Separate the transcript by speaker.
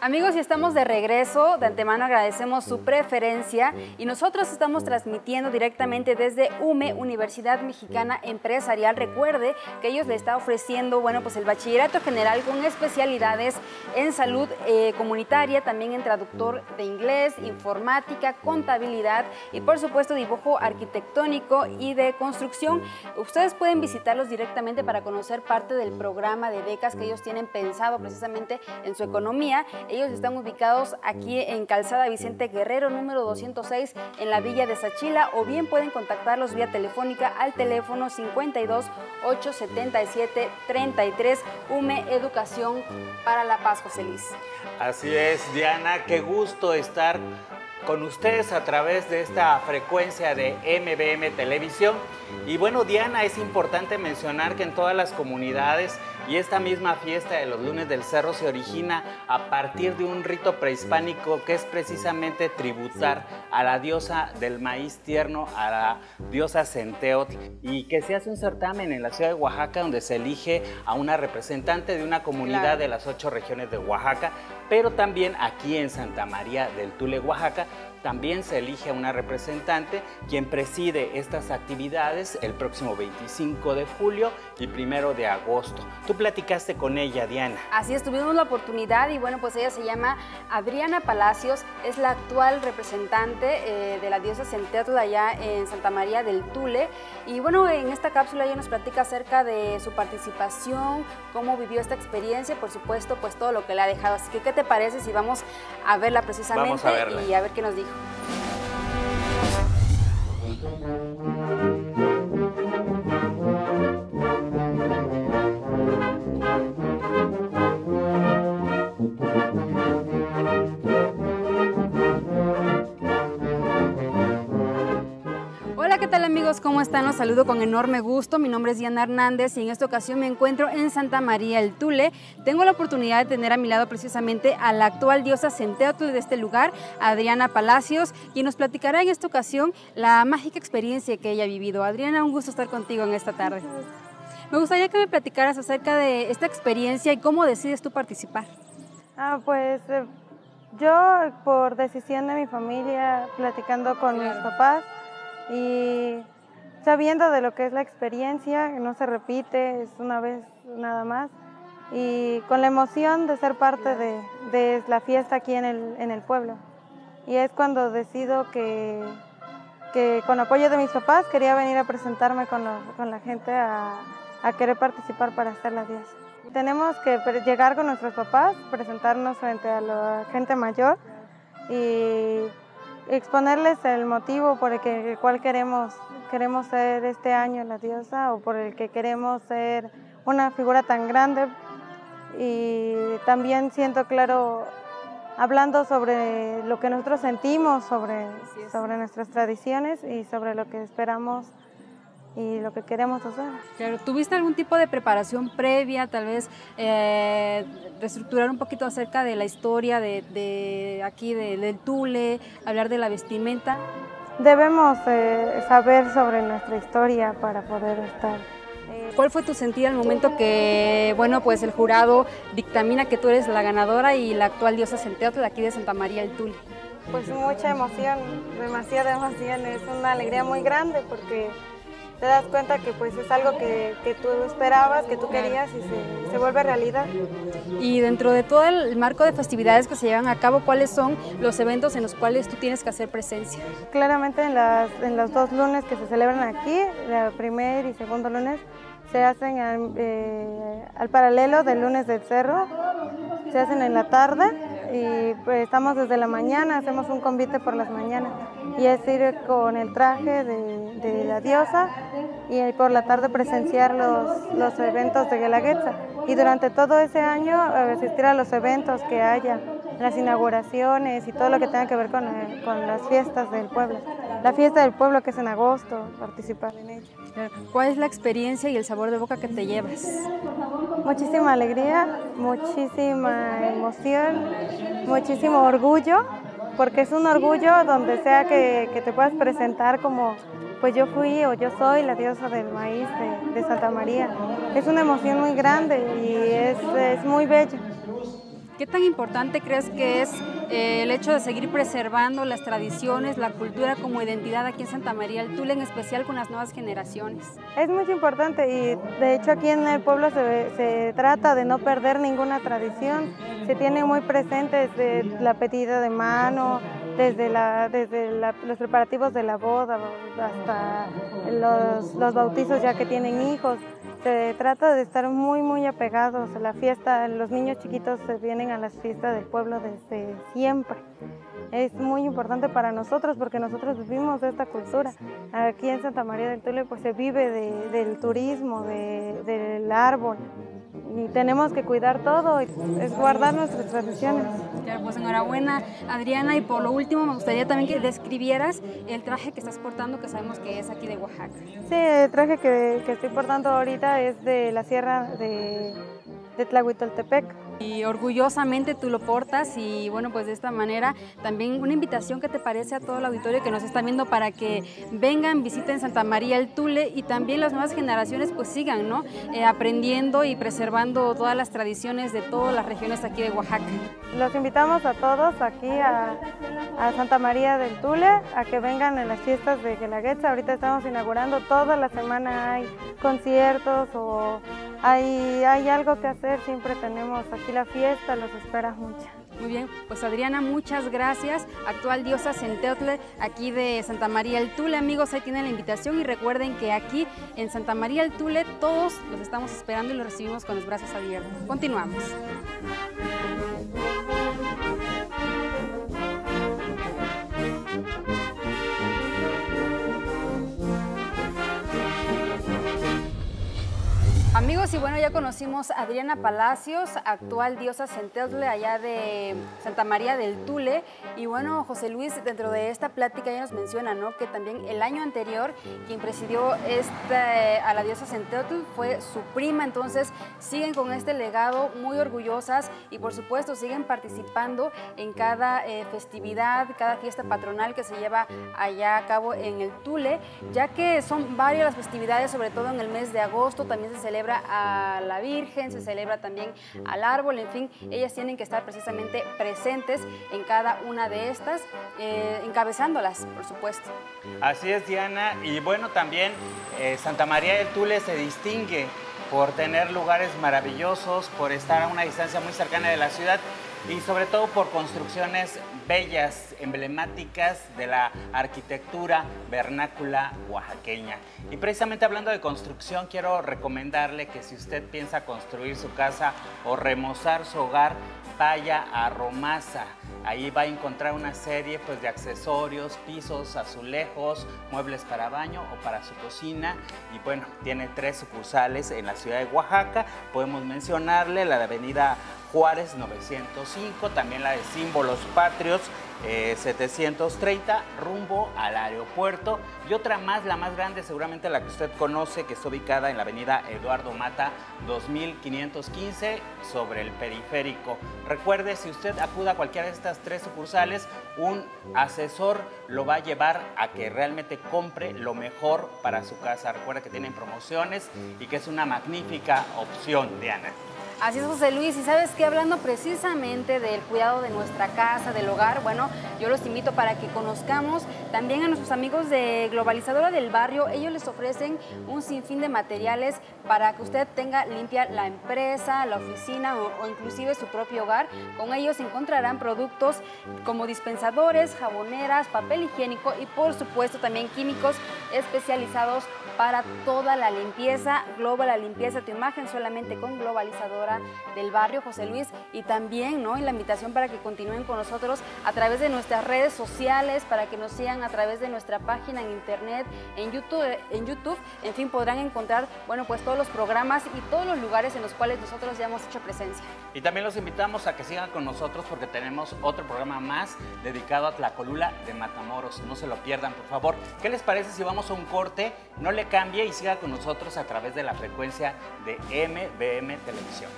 Speaker 1: Amigos, y estamos de regreso. De antemano agradecemos su preferencia y nosotros estamos transmitiendo directamente desde UME, Universidad Mexicana Empresarial. Recuerde que ellos le está ofreciendo, bueno, pues el bachillerato general con especialidades en salud eh, comunitaria, también en traductor de inglés, informática, contabilidad y por supuesto dibujo arquitectónico y de construcción. Ustedes pueden visitarlos directamente para conocer parte del programa de becas que ellos tienen pensado precisamente en su economía ellos están ubicados aquí en Calzada Vicente Guerrero, número 206, en la Villa de Sachila, o bien pueden contactarlos vía telefónica al teléfono 52 877 33 UME Educación para la Paz, José Luis.
Speaker 2: Así es, Diana, qué gusto estar con ustedes a través de esta frecuencia de MBM Televisión. Y bueno, Diana, es importante mencionar que en todas las comunidades y esta misma fiesta de los lunes del cerro se origina a partir de un rito prehispánico que es precisamente tributar a la diosa del maíz tierno, a la diosa Centeotl, y que se hace un certamen en la ciudad de Oaxaca donde se elige a una representante de una comunidad de las ocho regiones de Oaxaca, pero también aquí en Santa María del Tule, Oaxaca, también se elige a una representante quien preside estas actividades el próximo 25 de julio y primero de agosto. Tú platicaste con ella, Diana.
Speaker 1: Así es, tuvimos la oportunidad y bueno, pues ella se llama Adriana Palacios, es la actual representante eh, de la diosa Centeotl allá en Santa María del Tule. Y bueno, en esta cápsula ella nos platica acerca de su participación, cómo vivió esta experiencia, por supuesto, pues todo lo que le ha dejado. Así que, ¿qué te parece si vamos a verla precisamente y a ver qué nos dijo? よ。Amigos? ¿Cómo están? Los saludo con enorme gusto. Mi nombre es Diana Hernández y en esta ocasión me encuentro en Santa María el Tule. Tengo la oportunidad de tener a mi lado precisamente a la actual diosa Centeotl de este lugar, Adriana Palacios, quien nos platicará en esta ocasión la mágica experiencia que ella ha vivido. Adriana, un gusto estar contigo en esta tarde. Me gustaría que me platicaras acerca de esta experiencia y cómo decides tú participar.
Speaker 3: Ah, pues eh, yo por decisión de mi familia, platicando con mis papás, y sabiendo de lo que es la experiencia, no se repite, es una vez nada más, y con la emoción de ser parte de, la fiesta aquí en el, pueblo. Y es cuando decido que, que, con apoyo de mis papás quería venir a presentarme con, la gente a, a, querer participar para hacer la diosa. Tenemos que llegar con nuestros papás, presentarnos frente a la gente mayor y exponerles el motivo por el, que, cual queremos, queremos ser este año la diosa o por el que queremos ser una figura tan grande. Y también siento claro, hablando sobre lo que nosotros sentimos, sobre, sobre nuestras tradiciones y sobre lo que esperamos y lo que queremos hacer.
Speaker 1: Claro, ¿tuviste algún tipo de preparación previa, tal vez eh, reestructurar un poquito acerca de la historia de, aquí, del Tule, hablar de la vestimenta?
Speaker 3: Debemos eh, saber sobre nuestra historia para poder estar.
Speaker 1: Eh, ¿Cuál fue tu sentido al momento que, bueno, pues el jurado dictamina que tú eres la ganadora y la actual diosa Centeotl aquí de Santa María el Tule?
Speaker 3: Pues mucha emoción, demasiada emoción, es una alegría muy grande porque te das cuenta que pues es algo que, que tú esperabas, que tú querías y se, se, vuelve realidad.
Speaker 1: Y dentro de todo el marco de festividades que se llevan a cabo, ¿cuáles son los eventos en los cuales tú tienes que hacer presencia?
Speaker 3: Claramente en, las, en los dos lunes que se celebran aquí, el primer y segundo lunes, se hacen al, eh, al paralelo del lunes del cerro, se hacen en la tarde y pues, estamos desde la mañana, hacemos un convite por las mañanas y es ir con el traje de, la diosa y por la tarde presenciar los, los eventos de Guelaguetza y durante todo ese año eh, asistir a los eventos que haya, las inauguraciones y todo lo que tenga que ver con, eh, con las fiestas del pueblo. La fiesta del pueblo que es en agosto, participar en ella.
Speaker 1: ¿Cuál es la experiencia y el sabor de boca que te llevas?
Speaker 3: Muchísima alegría, muchísima emoción, muchísimo orgullo, porque es un orgullo donde sea que, te puedas presentar como pues yo fui o yo soy la diosa del maíz de, de Santa María. Es una emoción muy grande y es, es muy bello.
Speaker 1: ¿Qué tan importante crees que es eh, el hecho de seguir preservando las tradiciones, la cultura como identidad aquí en Santa María del Tule, en especial con las nuevas generaciones?
Speaker 3: Es muy importante y de hecho aquí en el pueblo se, se trata de no perder ninguna tradición. Se tiene muy presente desde la petida de mano, desde, la, desde los preparativos de la boda hasta los, los bautizos ya que tienen hijos. Se trata de estar muy, muy apegados a la fiesta. Los niños chiquitos vienen a las fiestas del pueblo desde siempre. Es muy importante para nosotros porque nosotros vivimos de esta cultura. Aquí en Santa María del Tule pues se vive del turismo, del árbol, y tenemos que cuidar todo, es guardar nuestras tradiciones.
Speaker 1: Claro, pues enhorabuena Adriana y por lo último me gustaría también que describieras el traje que estás portando que sabemos que es aquí de Oaxaca.
Speaker 3: Sí, el traje que, que estoy portando ahorita es de la sierra de, de Tlahuitoltepec
Speaker 1: y orgullosamente tú lo portas y bueno, pues de esta manera también una invitación que te parece a todo el auditorio que nos está viendo para que vengan, visiten Santa María el Tule y también las nuevas generaciones pues sigan, ¿no? Eh, aprendiendo y preservando todas las tradiciones de todas las regiones aquí de Oaxaca.
Speaker 3: Los invitamos a todos aquí a, Santa María del Tule a que vengan en las fiestas de Guelaguetza. Ahorita estamos inaugurando, toda la semana hay conciertos o hay, hay algo que hacer, siempre tenemos aquí la fiesta, los espera mucho.
Speaker 1: Muy bien, pues Adriana, muchas gracias. Actual diosa Centeotle, aquí de Santa María el Tule. Amigos, ahí tienen la invitación y recuerden que aquí en Santa María el Tule todos los estamos esperando y los recibimos con los brazos abiertos. Continuamos. Amigos, bueno, ya conocimos a Adriana Palacios, actual diosa Centeotle allá de Santa María del Tule. Y bueno, José Luis, dentro de esta plática ya nos menciona, ¿no? Que también el año anterior quien presidió esta, a la diosa Centeotl fue su prima. Entonces, siguen con este legado muy orgullosas y por supuesto siguen participando en cada eh, festividad, cada fiesta patronal que se lleva allá a cabo en el Tule, ya que son varias las festividades, sobre todo en el mes de agosto, también se celebra la Virgen, se celebra también al árbol, en fin, ellas tienen que estar precisamente presentes en cada una de estas, eh, encabezándolas, por supuesto.
Speaker 2: Así es, Diana, y bueno, también eh, Santa María del Tule se distingue por tener lugares maravillosos, por estar a una distancia muy cercana de la ciudad y sobre todo por construcciones bellas, emblemáticas de la arquitectura vernácula oaxaqueña. Y precisamente hablando de construcción, quiero recomendarle que si usted piensa construir su casa o remozar su hogar, vaya a Romasa. Ahí va a encontrar una serie pues, de accesorios, pisos, azulejos, muebles para baño o para su cocina. Y bueno, tiene tres sucursales en la ciudad de Oaxaca. Podemos mencionarle la de Avenida Juárez 905, también la de símbolos patrios 730 eh, rumbo al aeropuerto y otra más, la más grande, seguramente la que usted conoce, que está ubicada en la avenida Eduardo Mata 2515 sobre el periférico. Recuerde, si usted acuda a cualquiera de estas tres sucursales, un asesor lo va a llevar a que realmente compre lo mejor para su casa. Recuerde que tienen promociones y que es una magnífica opción, Diana.
Speaker 1: Así es, José Luis. Y sabes que hablando precisamente del cuidado de nuestra casa, del hogar, bueno, yo los invito para que conozcamos también a nuestros amigos de Globalizadora del Barrio. Ellos les ofrecen un sinfín de materiales para que usted tenga limpia la empresa, la oficina o, inclusive su propio hogar. Con ellos encontrarán productos como dispensadores, jaboneras, papel higiénico y por supuesto también químicos especializados para toda la limpieza. Global la limpieza tu imagen solamente con Globalizadora del barrio, José Luis, y también ¿no? la invitación para que continúen con nosotros a través de nuestras redes sociales, para que nos sigan a través de nuestra página en internet, en YouTube, en YouTube, en fin, podrán encontrar, bueno, pues todos los programas y todos los lugares en los cuales nosotros ya hemos hecho presencia.
Speaker 2: Y también los invitamos a que sigan con nosotros porque tenemos otro programa más dedicado a la colula de Matamoros. No se lo pierdan, por favor. ¿Qué les parece si vamos a un corte? No le cambie y siga con nosotros a través de la frecuencia de MBM Televisión.